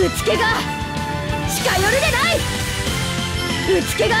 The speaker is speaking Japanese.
うつけが近寄るでない。打つけが